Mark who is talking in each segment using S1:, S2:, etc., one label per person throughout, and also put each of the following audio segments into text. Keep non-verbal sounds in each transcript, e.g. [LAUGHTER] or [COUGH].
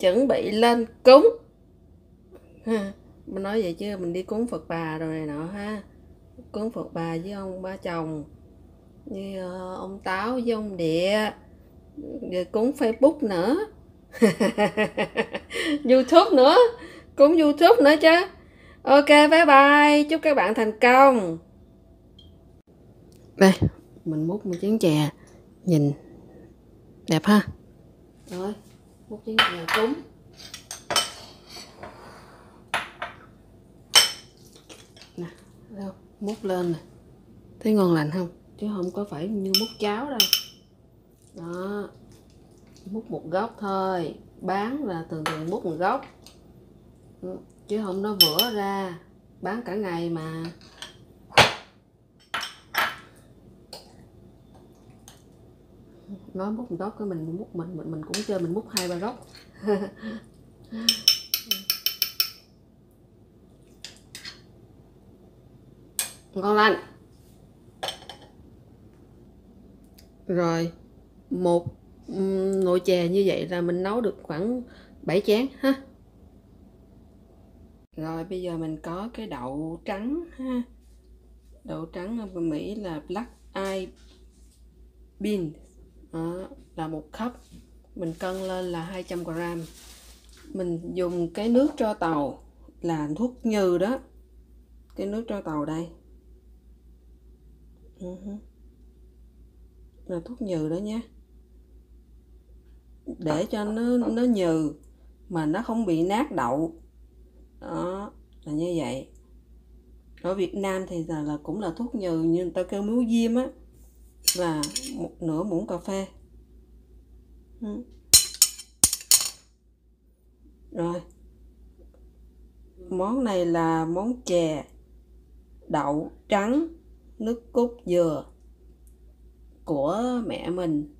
S1: chuẩn bị lên cúng. Ha, mình nói vậy chứ mình đi cúng phật bà rồi này nọ ha. Cúng phật bà với ông ba chồng, như ờ, ông táo với ông địa, rồi cúng facebook nữa. [LAUGHS] Youtube nữa, cúng youtube nữa chứ. Ok, bye bye, chúc các bạn thành công. Đây, mình múc một chén chè, nhìn đẹp ha. Rồi một chén chè cúng nè thấy không múc lên nè. Thấy ngon lành không? Chứ không có phải như múc cháo đâu. Đó, múc một góc thôi. Bán là thường thường múc một góc. Ừ, chứ không nó vữa ra. Bán cả ngày mà. Nói múc một cái mình múc mình mình mình cũng chơi mình múc hai, ba góc. [LAUGHS] Ngon lành. Rồi, một nồi chè như vậy là mình nấu được khoảng 7 chén ha. Rồi, bây giờ mình có cái đậu trắng ha. Đậu trắng ở Mỹ là black eye bean đó, là một cup. Mình cân lên là 200 gram. Mình dùng cái nước tro tàu là thuốc nhừ đó. Cái nước tro tàu đây. Ừ là thuốc nhừ đó nhé. Để cho nó nó nhừ mà nó không bị nát đậu. Đó là như vậy. Ở Việt Nam thì là, là cũng là thuốc nhừ như người ta kêu miếu diêm á là một nửa muỗng cà phê. Ừ. Rồi. Món này là món chè đậu trắng nước cốt dừa của mẹ mình.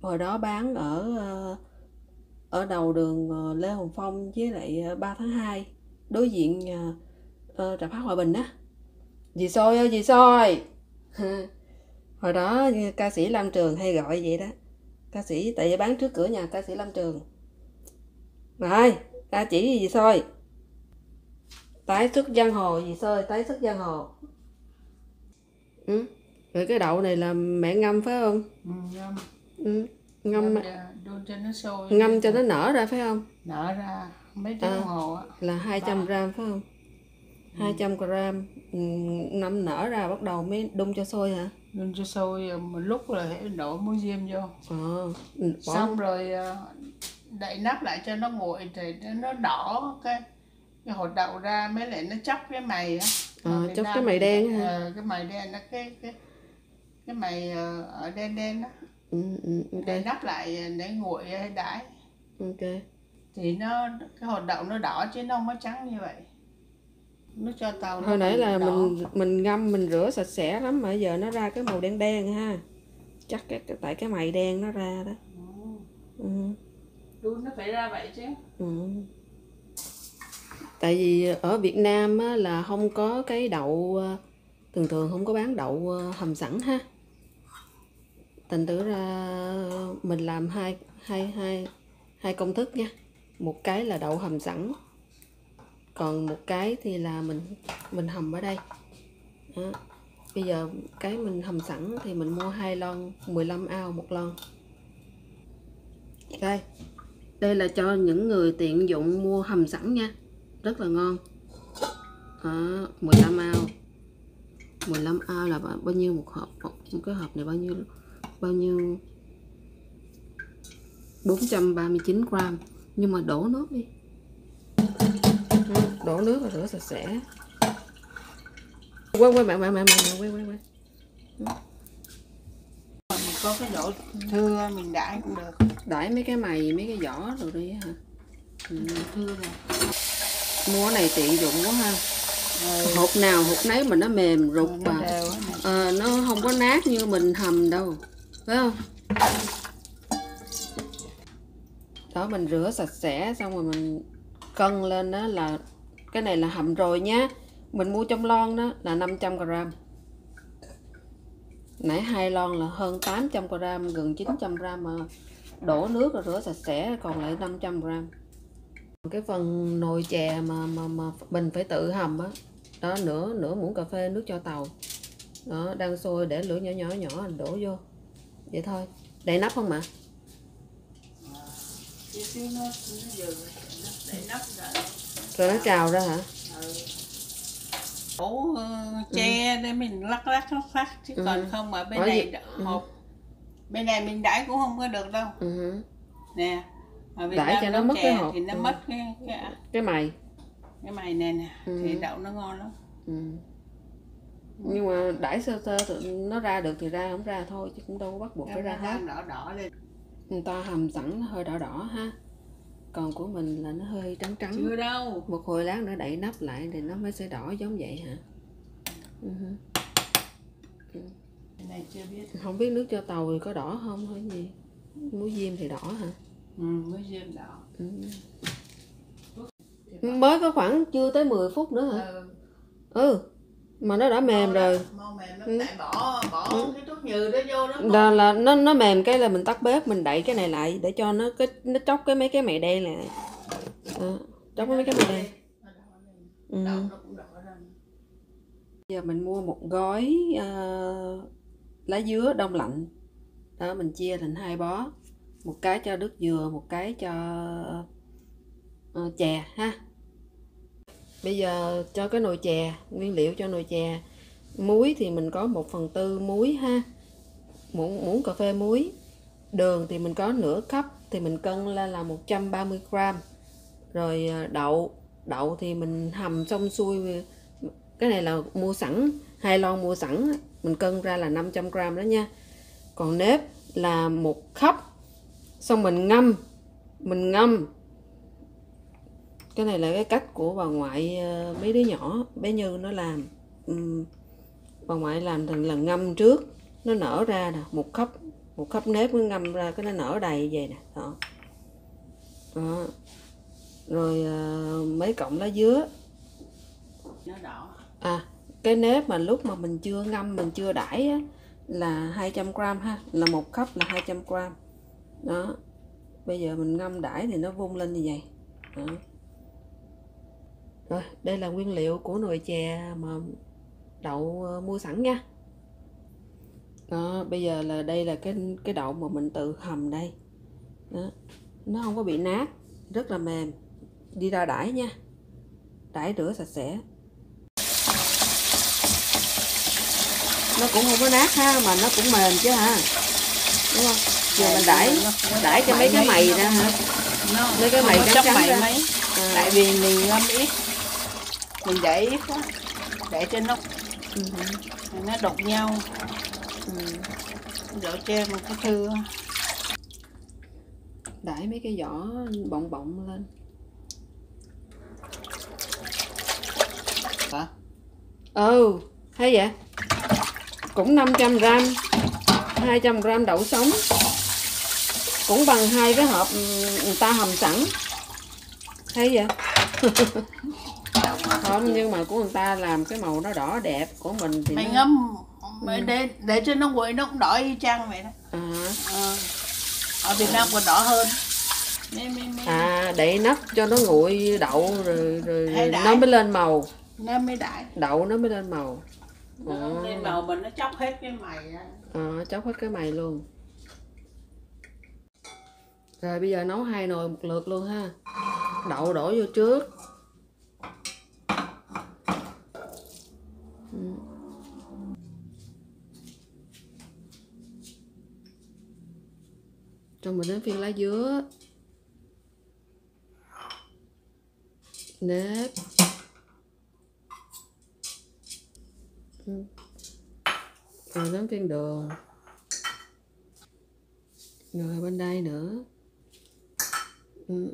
S1: Hồi đó bán ở ờ, ở đầu đường ờ, Lê Hồng Phong với lại ờ, 3 tháng 2 đối diện ờ, ờ, Rạp Hòa Bình á. Dì soi ơi dì soi [LAUGHS] hồi đó như ca sĩ Lam Trường hay gọi vậy đó. Ca sĩ tại vì bán trước cửa nhà ca sĩ Lam Trường. Rồi ca chỉ gì Sôi tái xuất giang hồ gì Sôi tái xuất giang hồ. Ừ. rồi cái đậu này là mẹ ngâm phải không?
S2: Ừ, ngâm.
S1: Ừ. ngâm
S2: ngâm cho- đun cho nó sôi
S1: ngâm cho nó nở ra phải không?
S2: Nở ra mấy tiếng
S1: À.
S2: đồng hồ á.
S1: là 200 gram phải không? 200 gram ừ, ngâm nở ra bắt đầu mới đun cho sôi hả
S2: đun cho sôi ờ, một lúc rồi hãy đổ muối diêm vô.
S1: Bỏ
S2: xong rồi ờ, đậy nắp lại cho nó nguội thì nó đỏ cái cái hột đậu ra mới lại nó chóc cái mày á. Việt
S1: chóc cái mày đen
S2: ờ, cái mày đen nó cái cái cái mày ở đen đen á.
S1: Ừ, ừ,
S2: đậy
S1: ok
S2: nắp lại để nguội hay đãi.
S1: Ok.
S2: Thì nó cái hột đậu nó đỏ chứ nó không có trắng như vậy nó cho tàu
S1: hồi nãy là
S2: đỏ.
S1: mình mình ngâm mình rửa sạch sẽ lắm mà giờ nó ra cái màu đen đen ha chắc cái, cái tại cái mày đen nó ra đó ừ.
S2: đun nó phải ra vậy chứ
S1: Ừ. Tại vì ở Việt Nam á, là không có cái đậu ờ, thường thường không có bán đậu ờ, hầm sẵn ha. Thành thử ra mình làm hai hai hai hai công thức nha. Một cái là đậu hầm sẵn. Còn một cái thì là mình mình hầm ở đây. Đó. Bây giờ cái mình hầm sẵn thì mình mua hai lon 15 ao một lon. Đây. Đây là cho những người tiện dụng mua hầm sẵn nha Rất là ngon Đó, 15 ao 15 ao là bao nhiêu một hộp một cái hộp này bao nhiêu bao nhiêu 439 gram nhưng mà đổ nước đi đổ nước và rửa sạch sẽ. Quay quay bạn bạn bạn bạn quay quay quay
S2: mình có cái độ thưa mình đãi cũng được.
S1: Đãi mấy cái mày mấy cái vỏ rồi đi hả? Ừ.
S2: thưa rồi.
S1: Mua này tiện dụng quá ha.
S2: Rồi
S1: hộp nào hộp nấy mà nó mềm rụt
S2: nó
S1: mà ờ, nó không có nát như mình hầm đâu. Phải không? Đó mình rửa sạch sẽ xong rồi mình cân lên đó là cái này là hầm rồi nhá. Mình mua trong lon đó là 500 gram. Nãy hai lon là hơn 800 gram, gần 900 gram mà. Đổ nước rồi rửa sạch sẽ, còn lại 500 gram. Cái phần nồi chè mà mà mà mình phải tự hầm á. Đó, nửa nửa muỗng cà phê, nước cho tàu. Đó, đang sôi để lửa nhỏ nhỏ nhỏ đổ vô. Vậy thôi. Đậy nắp không mà
S2: Chút rồi
S1: nó trào ra hả
S2: ổ tre để mình lắc lắc lắc lắc chứ
S1: Ừ.
S2: còn không ở bên
S1: Có
S2: này
S1: ừ.
S2: hộp bên này mình đãi cũng không có được đâu
S1: ừ.
S2: nè ở Việt
S1: Đãi cho nó mất cái hộp.
S2: thì nó
S1: Ừ.
S2: mất cái cái
S1: cái mày
S2: cái mày này nè
S1: Ừ.
S2: thì đậu nó ngon lắm
S1: ừ. nhưng mà đãi sơ sơ nó ra được thì ra không ra thôi chứ cũng đâu có bắt buộc phải ra hết
S2: đỏ đỏ lên
S1: người ta hầm sẵn hơi đỏ đỏ ha còn của mình là nó hơi trắng trắng.
S2: Chưa đâu.
S1: Một hồi lát nữa đậy nắp lại thì nó mới sẽ đỏ giống vậy hả? Ừ.
S2: cái này chưa biết.
S1: Không biết nước cho tàu thì có đỏ không hay gì? Muối diêm thì đỏ hả?
S2: Ừ, mới diêm đỏ.
S1: Ừ. mới có khoảng chưa tới 10 phút nữa hả?
S2: Ừ.
S1: ừ mà nó đã mềm rồi.
S2: mau mềm lắm
S1: Ừ.
S2: tại bỏ bỏ cái thuốc nhừ đó vô đó
S1: là là nó nó mềm cái là mình tắt bếp mình đậy cái này lại để cho nó cái nó chóc cái mấy cái mè đen này. Đó, chóc mấy cái mè đen. Ừ. giờ mình mua một gói ờ, lá dứa đông lạnh. Đó mình chia thành hai bó. Một cái cho nước dừa một cái cho ờ, chè ha bây giờ cho cái nồi chè, nguyên liệu cho nồi chè. Muối thì mình có một phần tư muối ha. Muỗng muỗng cà phê muối. Đường thì mình có nửa cup thì mình cân lên là 130 gram. Rồi à, đậu. Đậu thì mình hầm xong xuôi. Cái này là mua sẵn, hai lon mua sẵn. Mình cân ra là 500 gram đó nha. Còn nếp là một cup. Xong mình ngâm. Mình ngâm cái này là cái cách của bà ngoại ờ, mấy đứa nhỏ bé như nó làm Ừm, bà ngoại làm thành là ngâm trước nó nở ra nè một cup một cup nếp nó ngâm ra cái nó nở đầy vậy nè đó, đó. rồi ờ, mấy cọng lá dứa À, cái nếp mà lúc mà mình chưa ngâm, mình chưa đãi á, là 200 gram ha, là một cup là 200 gram. Đó. Bây giờ mình ngâm đãi thì nó vung lên như vậy. Đó. Rồi, đây là nguyên liệu của nồi chè mà đậu ờ, mua sẵn nha. Đó, bây giờ là đây là cái cái đậu mà mình tự hầm đây. Đó. Nó không có bị nát, rất là mềm. Đi ra đãi nha. Đãi rửa sạch sẽ. nó cũng không có nát ha mà nó cũng mềm chứ ha đúng không giờ mình đãi đãi cho mấy cái mày ra hả
S2: nó
S1: Mấy cái mày trắng trắng
S2: mày
S1: ra.
S2: mấy
S1: à,
S2: tại vì mình ngâm ít mình để ít quá. Để cho nó
S1: ừ,
S2: nó đụng nhau.
S1: Ừ.
S2: đổ che một cái thư
S1: đãi mấy cái vỏ bọng bọng lên.
S2: Hả?
S1: Ừ hay vậy? Cũng 500 gram 200 gram đậu sống. Cũng bằng hai cái hộp ừ, người ta hầm sẵn. Hay vậy [LAUGHS] không nhưng mà của người ta làm cái màu nó đỏ đẹp của mình thì
S2: mày
S1: nó
S2: ngâm. Mày để để cho nó nguội nó cũng đỏ y chang vậy đó.
S1: À,
S2: Ờ. ở Việt Nam còn đỏ hơn. Mấy mấy mấy
S1: à đậy nắp cho nó nguội đậu rồi rồi, nó mới lên màu.
S2: Nó mới đại
S1: đậu nó mới lên màu.
S2: Nó không lên màu mà nó chóc hết cái mày
S1: ờ chóc hết cái mày luôn. Rồi bây giờ nấu hai nồi một lượt luôn ha. Đậu đổ vô trước Ừ. Rồi mình đến phiên lá dứa nếp Ừ. rồi đến phiên đường rồi bên đây nữa ừ.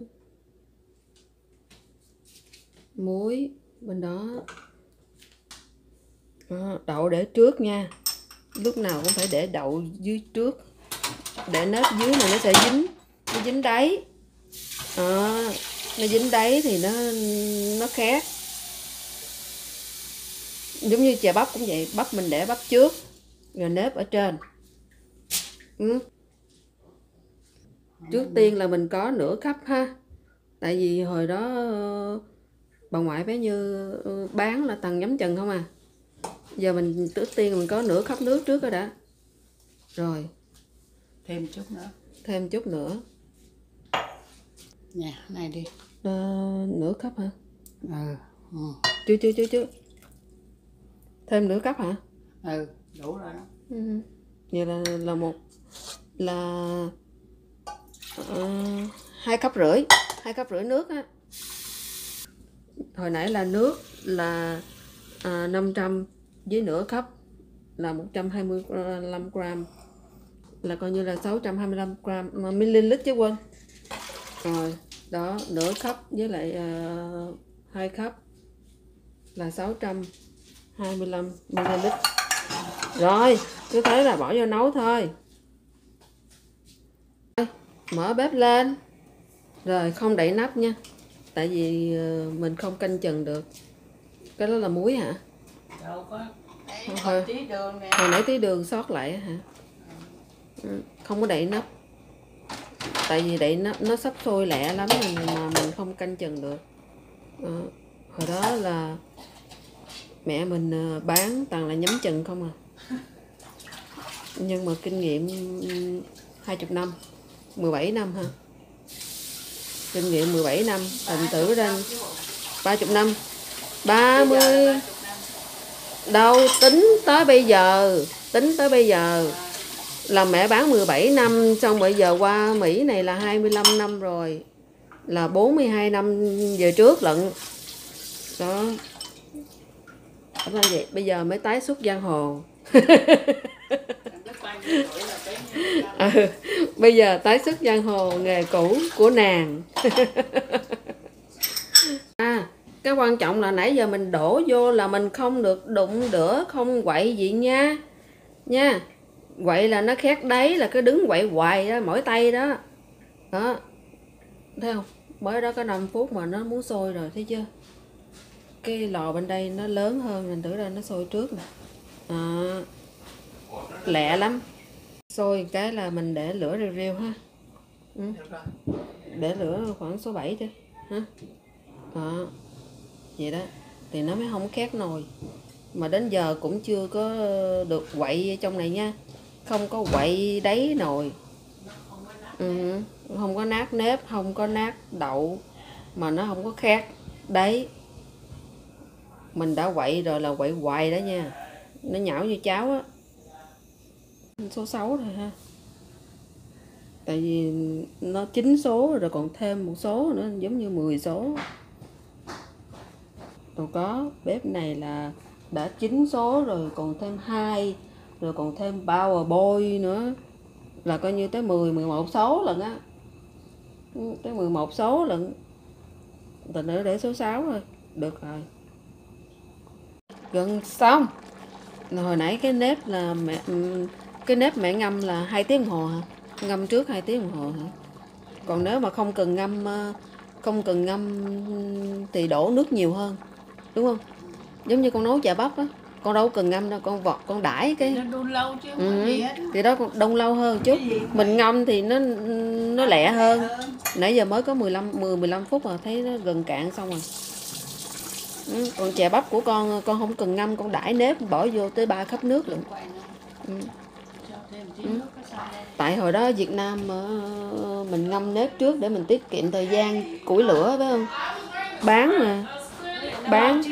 S1: muối bên đó đó, đậu để trước nha. Lúc nào cũng phải để đậu dưới trước. Để nếp dưới này nó sẽ dính nó dính đáy. À, nó dính đáy thì nó nó khét. Giống như chè bắp cũng vậy bắp mình để bắp trước rồi nếp ở trên. Ừ. trước tiên là mình có nửa cấp ha. Tại vì hồi đó ờ, bà ngoại bé như ờ, bán là tầng nhắm chừng không à giờ mình trước tiên mình có nửa cấp nước trước rồi đã. Rồi.
S2: Thêm chút nữa.
S1: Thêm chút nữa.
S2: Nha này đi.
S1: Ờ, nửa cấp hả?
S2: Ừ. Ừ,
S1: chưa chưa chưa chưa. Thêm nửa cấp hả?
S2: Ừ đủ rồi đó.
S1: Ừ. vậy là là một là ờ, hai cấp rưỡi hai cấp rưỡi nước á. Hồi nãy là nước là à, 500 với nửa cup là 125 gram là coi như là 625 gram mà ml chứ quên. Rồi đó nửa cup với lại uh, hai là 625 ml rồi cứ thấy là bỏ vô nấu thôi. Mở bếp lên. Rồi không đậy nắp nha tại vì ờ, mình không canh chừng được. Cái đó là muối hả?
S2: Đâu có.
S1: Thôi.
S2: tí đường nè.
S1: Hồi nãy tí đường sót lại á hả? Ừ, không có đậy nắp. Tại vì đậy nắp nó sắp sôi lẹ lắm mà, mà mình không canh chừng được. Ờ, hồi đó là mẹ mình ờ, bán toàn là nhắm chừng không à. Nhưng mà kinh nghiệm hai chục năm 17 năm ha kinh nghiệm 17 năm thành tử ra 30 năm. 30 đâu tính tới bây giờ tính tới bây giờ là mẹ bán 17 năm xong bây giờ qua Mỹ này là 25 năm rồi là 42 năm về trước lận. Đó. Cảm vậy. Bây giờ mới tái xuất giang hồ. [LAUGHS] Ừ, bây giờ tái xuất giang hồ nghề cũ của nàng. [LAUGHS] cái quan trọng là nãy giờ mình đổ vô là mình không được đụng đửa không quậy gì nha. Nha. Quậy là nó khét đáy là cứ đứng quậy hoài đó mỗi tay đó. Đó. Thấy không? Mới đó có 5 phút mà nó muốn sôi rồi thấy chưa? Cái lò bên đây nó lớn hơn nên tưởng ra nó sôi trước nè. À, lẹ lắm. Sôi cái là mình để lửa rêu rêu ha. Ừ. để lửa khoảng số 7 chứ. Ha đó vậy đó, thì nó mới không khét nồi. Mà đến giờ cũng chưa có được quậy trong này nha. Không có quậy đáy nồi. Ừ. không có nát nếp, không có nát đậu, mà nó không có khét đấy mình đã quậy rồi là quậy hoài đó nha. Nó nhão như cháo á. Số 6 rồi ha. Tại vì nó chín số rồi, còn thêm một số nữa, giống như 10 số rồi có, bếp này là đã chín số rồi, còn thêm hai, rồi còn thêm power boy nữa. Là coi như tới 10 11 số lần á. Ừ, tới 11 số lần. Tình nữa để số 6 thôi được rồi. Gần xong. Hồi nãy cái nếp là mẹ ừ, cái nếp mẹ ngâm là hai tiếng đồng hồ hả? Ngâm trước hai tiếng đồng hồ hả? Còn nếu mà không cần ngâm ờ, không cần ngâm ừ, thì đổ nước nhiều hơn đúng không giống như con nấu chả bắp á con đâu cần ngâm đâu con vọt con đãi cái
S2: nó đun lâu chứ không
S1: Ừ.
S2: gì hết
S1: thì đó còn đông lâu hơn chút mình ngâm thì nó nó lẹ hơn nãy giờ mới có 15 10 15 phút mà thấy nó gần cạn xong rồi ừ, còn chè bắp của con con không cần ngâm con đãi nếp bỏ vô tới ba khắp nước luôn. Ừ.
S2: đâu.
S1: tại hồi đó Việt Nam ờ, mình ngâm nếp trước để mình tiết kiệm thời gian củi lửa phải không bán mà bán.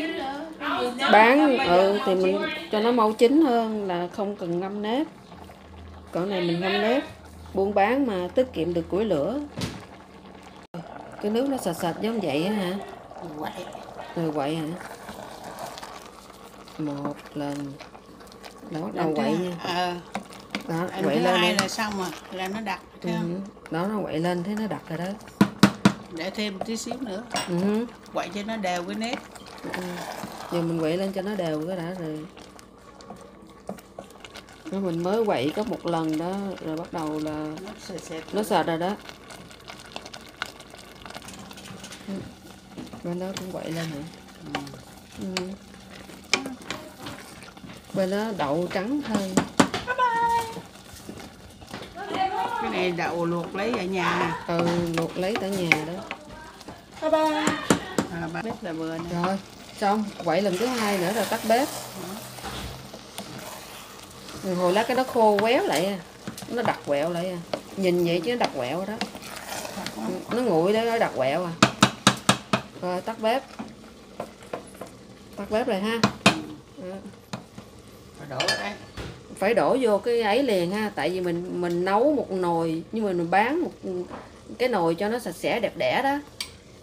S1: Bán ừ thì mình cho nó mau chín hơn là không cần ngâm nếp. Còn này mình ngâm nếp buôn bán mà tiết kiệm được củi lửa. Cái nước nó sạch sạch giống vậy hả?
S2: Quậy.
S1: rồi quậy hả? Một lần. Đó đầu quậy nha.
S2: Ờ,
S1: đó quậy lên
S2: hai là xong rồi là nó đặc
S1: ừ. đó nó quậy lên thấy nó đặc rồi đó
S2: để thêm tí xíu nữa
S1: ừ.
S2: quậy cho nó đều cái nếp
S1: Ừ. giờ mình quậy lên cho nó đều cái đã rồi Rồi mình mới quậy có một lần đó rồi bắt đầu là
S2: nó sệt sệt
S1: nó sệt rồi đó Ừ. bên đó cũng quậy lên hả ừ. bên đó đậu trắng hơn
S2: cái này đậu luộc lấy ở nhà nè.
S1: Ừ luộc lấy tại nhà đó.
S2: Bye bye. À, bếp là vừa nè.
S1: Rồi xong quậy lần thứ hai nữa rồi tắt bếp. Rồi hồi lá cái đó khô quéo lại à. nó đặc quẹo lại à. nhìn vậy chứ nó đặc quẹo đó. Nó nguội đó nó đặc quẹo à. Rồi tắt bếp. Tắt bếp rồi ha. Ừ.
S2: Rồi đổ ở đây
S1: phải đổ vô cái ấy liền ha. Tại vì mình mình nấu một nồi nhưng mà mình bán một cái nồi cho nó sạch sẽ đẹp đẽ đó.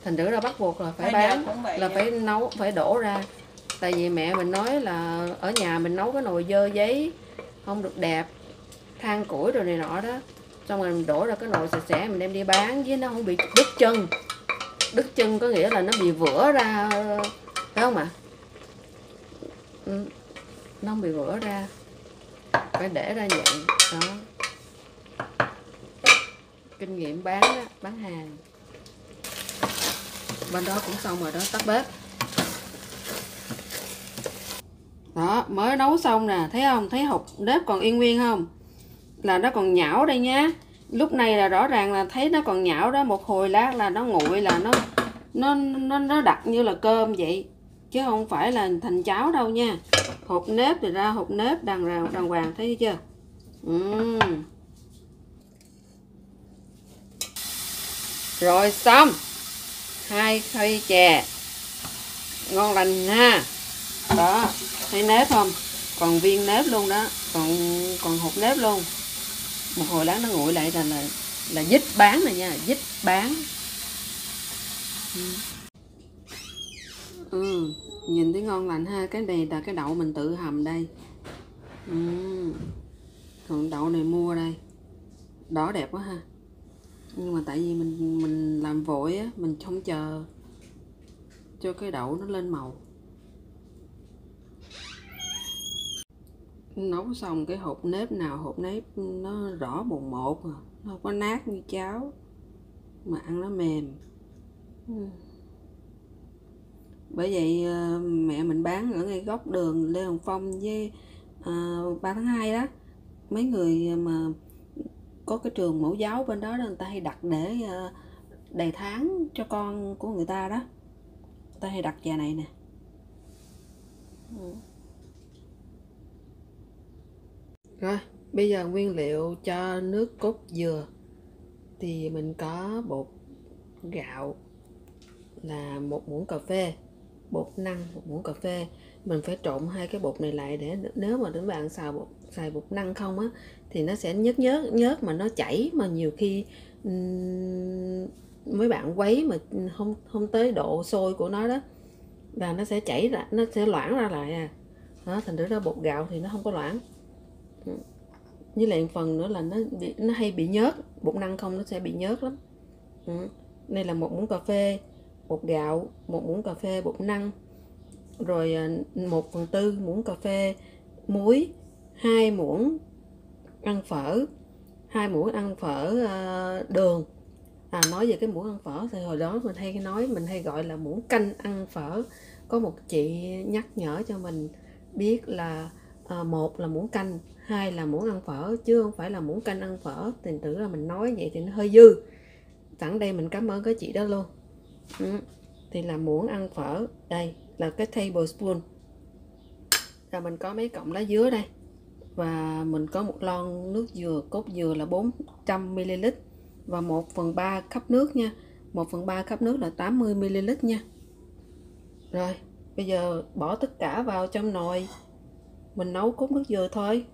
S1: Thành thử ra bắt buộc là phải bán là phải nấu phải đổ ra. Tại vì mẹ mình nói là ở nhà mình nấu cái nồi dơ giấy không được đẹp than củi rồi này nọ đó. Xong rồi mình đổ ra cái nồi sạch sẽ mình đem đi bán với nó không bị đứt chân. Đứt chân có nghĩa là nó bị vữa ra phải không ạ? Ừ. nó không bị vữa ra phải để ra vậy. Đó. Kinh nghiệm bán đó, bán hàng. Bên đó cũng xong rồi đó tắt bếp. Đó mới nấu xong nè thấy không? Thấy hộp nếp còn yên nguyên không? Là nó còn nhão đây nhá. Lúc này là rõ ràng là thấy nó còn nhão đó một hồi lát là nó nguội là nó nó nó nó đặc như là cơm vậy. Chứ không phải là thành cháo đâu nha hộp nếp thì ra, hộp nếp, đàng hoàng đàng hoàng, thấy chưa? Uhm. rồi xong. Hai khay chè. Ngon lành ha. Đó, thấy nếp không? Còn viên nếp luôn đó. Còn còn hộp nếp luôn. Một hồi lát nó nguội lại là là là dít bán này nha, dít bán. Ừ. ừ nhìn thấy ngon lành ha, cái này là cái đậu mình tự hầm đây. Uhm. còn đậu này mua đây. Đỏ đẹp quá ha. Nhưng mà tại vì mình mình làm vội á, mình không chờ cho cái đậu nó lên màu. Nấu xong cái hộp nếp nào hộp nếp nó rõ bồn một à. Nó không có nát như cháo. Mà ăn nó mềm. Uhm bởi vậy ờ, mẹ mình bán ở ngay góc đường Lê Hồng Phong với ờ, uh, 3 tháng 2 đó. Mấy người mà có cái trường mẫu giáo bên đó, đó người ta hay đặt để ờ, đầy tháng cho con của người ta đó. Người ta hay đặt trà này nè. Rồi bây giờ nguyên liệu cho nước cốt dừa. Thì mình có bột gạo là một muỗng cà phê bột năng một muỗng cà phê. Mình phải trộn hai cái bột này lại để nếu mà đến bạn xào bột xài bột năng không á thì nó sẽ nhớt nhớt nhớt mà nó chảy mà nhiều khi mấy bạn quấy mà không không tới độ sôi của nó đó là nó sẽ chảy ra nó sẽ loãng ra lại à. Đó thành thử ra bột gạo thì nó không có loãng. Như với lại phần nữa là nó bị, nó hay bị nhớt bột năng không nó sẽ bị nhớt lắm. Ừ. đây là một muỗng cà phê bột gạo một muỗng cà phê bột năng. Rồi à, một phần tư muỗng cà phê muối hai muỗng ăn phở hai muỗng ăn phở à, đường. À nói về cái muỗng ăn phở thì hồi đó mình hay nói mình hay gọi là muỗng canh ăn phở. Có một chị nhắc nhở cho mình biết là à, một là muỗng canh hai là muỗng ăn phở chứ không phải là muỗng canh ăn phở. Tình thử là mình nói vậy thì nó hơi dư. Sẵn đây mình cảm ơn cái chị đó luôn ừ. thì là muỗng ăn phở. Đây, là cái tablespoon. Rồi mình có mấy cọng lá dứa đây. Và mình có một lon nước dừa, cốt dừa là 400 ml và 1 phần 3 cup nước nha. 1 phần 3 cup nước là 80 ml nha. Rồi, bây giờ bỏ tất cả vào trong nồi. Mình nấu cốt nước dừa thôi.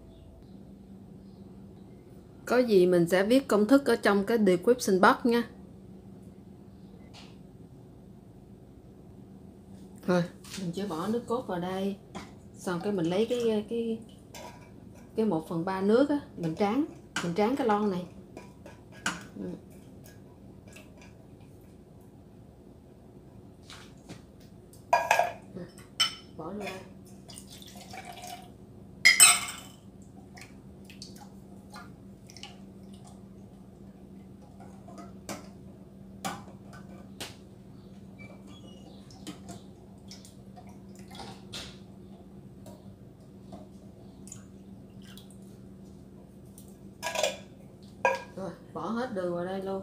S1: Có gì mình sẽ viết công thức ở trong cái description box nha. Rồi mình chỉ bỏ nước cốt vào đây. Xong cái mình lấy cái cái cái một phần ba nước á, mình tráng mình tráng cái lon này. Ừ. Ừ. Bỏ vô đây rồi bỏ hết đường vào đây luôn.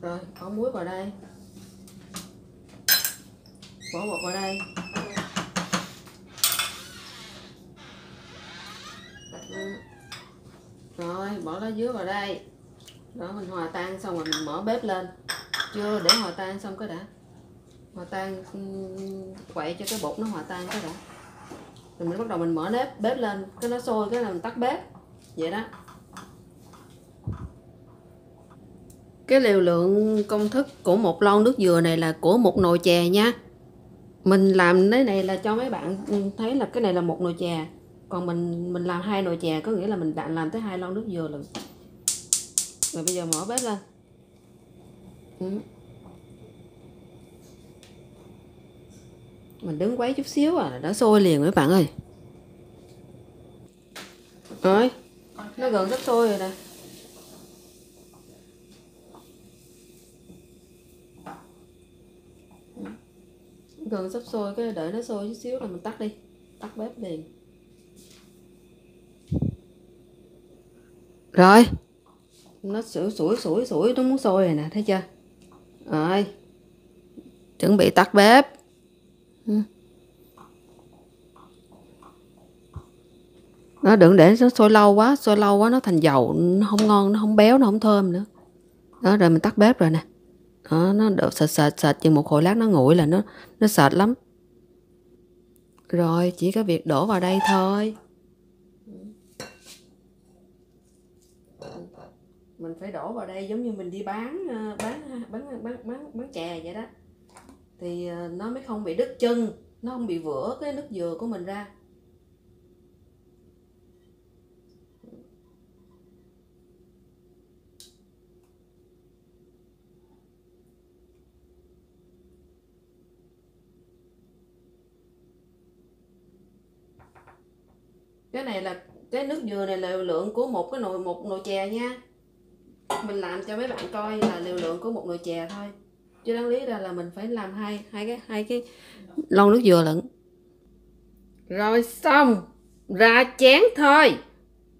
S1: Rồi bỏ muối vào đây. Bỏ bột vào đây. Rồi, bỏ lá dứa vào đây. Đó, mình hòa tan xong rồi mình mở bếp lên. Chưa, để hòa tan xong cái đã. Hòa tan ừ, quậy cho cái bột nó hòa tan cái đã rồi mình bắt đầu mình mở nếp, bếp lên, cái nó sôi, cái là mình tắt bếp. Vậy đó. Cái liều lượng công thức của một lon nước dừa này là của một nồi chè nha. Mình làm cái này là cho mấy bạn thấy là cái này là một nồi chè. Còn mình mình làm hai nồi chè, có nghĩa là mình đã làm tới hai lon nước dừa lần. Rồi bây giờ mở bếp lên. Ừ. mình đứng quấy chút xíu à là đã sôi liền mấy bạn ơi. Rồi, nó gần sắp sôi rồi nè. Gần sắp sôi, cái đợi nó sôi chút xíu là mình tắt đi, tắt bếp liền. Rồi, nó sủi sủi sủi sủi, nó muốn sôi rồi nè, thấy chưa? Rồi, chuẩn bị tắt bếp. Ừ. nó đừng để nó sôi lâu quá sôi lâu quá nó thành dầu nó không ngon nó không béo nó không thơm nữa. Đó rồi mình tắt bếp rồi nè. Đó, nó đổ sệt sệt sệt chừng một hồi lát nó nguội là nó nó sệt lắm. Rồi chỉ có việc đổ vào đây thôi. Mình phải đổ vào đây giống như mình đi bán ờ, bán bán bán bán, bán chè vậy đó thì ờ, nó mới không bị đứt chân, nó không bị vữa cái nước dừa của mình ra. Cái này là, cái nước dừa này là liều lượng của một cái nồi, một nồi chè nha. Mình làm cho mấy bạn coi là liều lượng của một nồi chè thôi chứ đáng lý ra là mình phải làm hai hai cái hai cái lon nước dừa lận. Rồi xong ra chén thôi.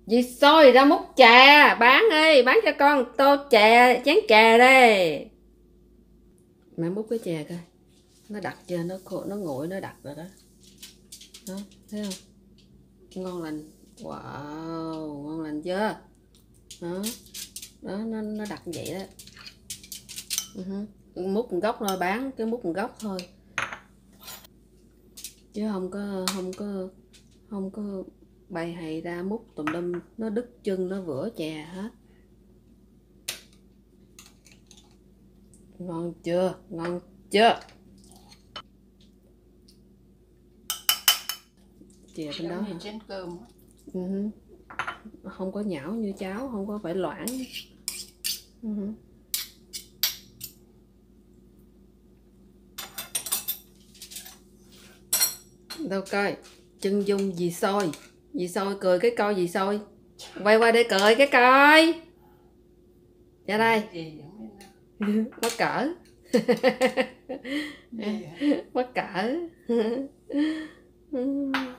S1: Dì xôi ra múc trà bán ơi bán cho con tô trà chén trà đây mẹ múc cái chè coi. Nó đặt chưa? Nó nó nguội nó đặt rồi đó. Đó thấy không? Ngon lành. Wow ngon lành chưa? Đó đó nó nó đặt vậy đó. Ừ hứ. Múc một góc thôi bán cái múc một góc thôi chứ không có không có không có bày hay ra múc tùm lum nó đứt chân nó vữa chè hết ngon chưa ngon chưa chè bên đó hả
S2: chén cơm á.
S1: Ừ hứ. không có nhão như cháo không có phải loãng Ừ hứ. Đâu coi chân dung gì soi? Gì soi? Cười cái coi gì soi? Quay qua để cười cái coi. Ra đây.
S2: Như nó- [LAUGHS]
S1: mắc cỡ. [LAUGHS] Mắc cỡ. [LAUGHS]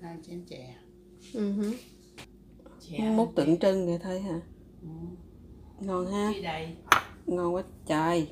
S2: Hai chén chè.
S1: Ừ hứ.
S2: chè.
S1: Múc tượng trưng vậy thôi hả?
S2: Ừ.
S1: ngon ha.
S2: Đây?
S1: Ngon quá trời